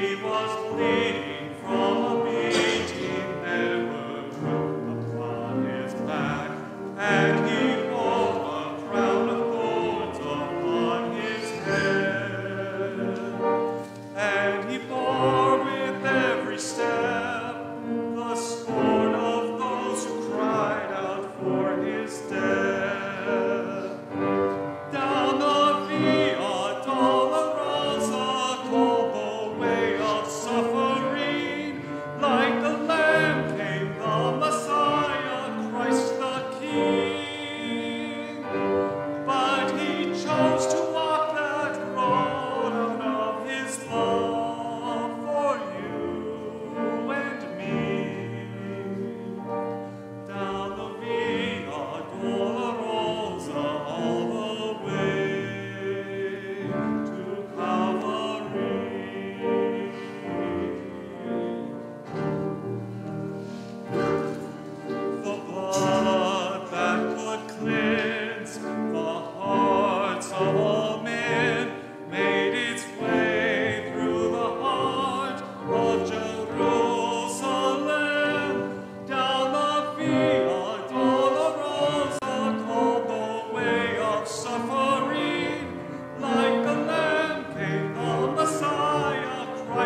He was bleeding.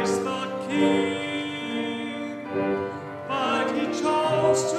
Christ the King. But he chose